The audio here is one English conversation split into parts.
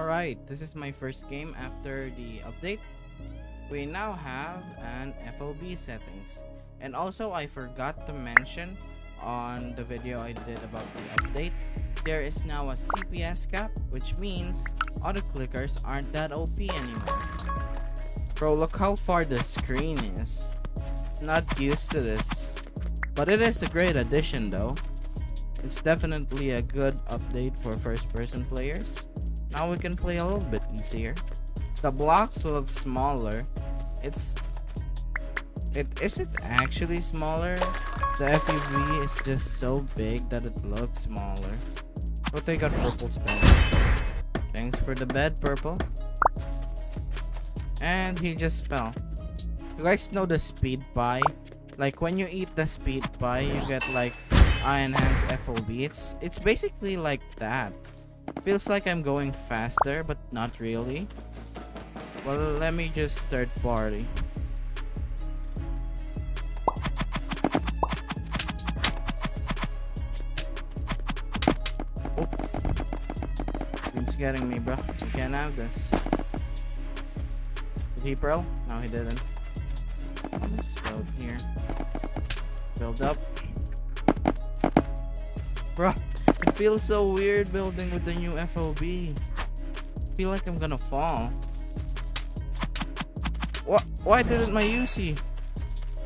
Alright, this is my first game after the update. We now have an FOV settings. And also I forgot to mention on the video I did about the update, there is now a CPS cap, which means auto clickers aren't that OP anymore. Bro, look how far the screen is. Not used to this. But it is a great addition though. It's definitely a good update for first person players. Now we can play a little bit easier. The blocks look smaller. It's it is it actually smaller? The FOV is just so big that it looks smaller. But they got purple spell. Thanks for the bed, purple. And he just fell. You guys know the speed pie? Like when you eat the speed pie, you get like I enhance FOV. It's it's basically like that. Feels like I'm going faster, but not really. Well, let me just start party. Oh. It's getting me, bro. You can't have this. Did he pro? No, he didn't. Let's go here. Build up. Bro, it feels so weird building with the new FOV. I feel like I'm gonna fall. What? Why didn't my UC?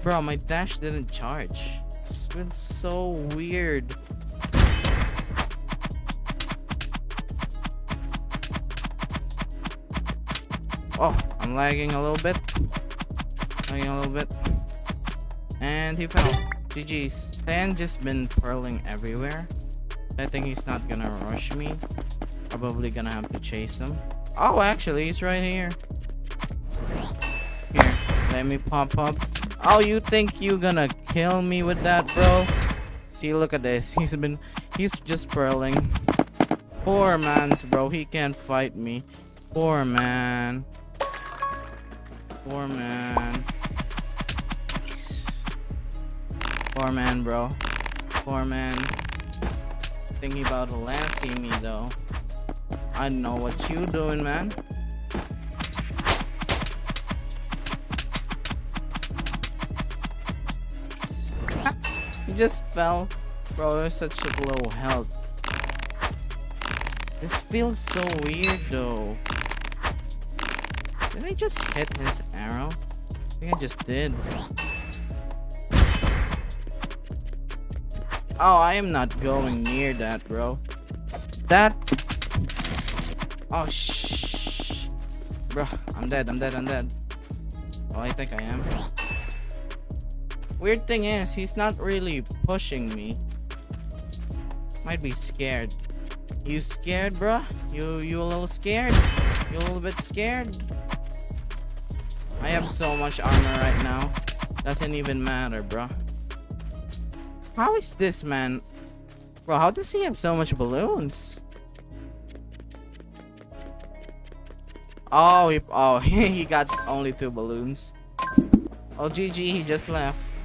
Bro, my dash didn't charge. It's been so weird. Oh, I'm lagging a little bit. Lagging a little bit. And he fell. GG's. Dan just been purling everywhere. I think he's not gonna rush me. Probably gonna have to chase him. Oh, actually, he's right here. Here, let me pop up. Oh, you think you gonna kill me with that, bro? See, look at this. He's been, he's just purling. Poor man's, bro. He can't fight me. Poor man. Poor man. Poor man, bro. Poor man. Thinking about lancing me, though. I know what you doing, man. he just fell. Bro, there's such a low health. This feels so weird, though. Did I just hit his arrow? I think I just did. Oh, I am not going near that, bro. That... Oh, shh. Bro, I'm dead, I'm dead, I'm dead. Oh, I think I am. Weird thing is, he's not really pushing me. Might be scared. You scared, bro? You you a little scared? You a little bit scared? I have so much armor right now. Doesn't even matter, bro. How is this man? Bro, how does he have so much balloons? Oh, he, oh, he got only two balloons. Oh, GG, he just left.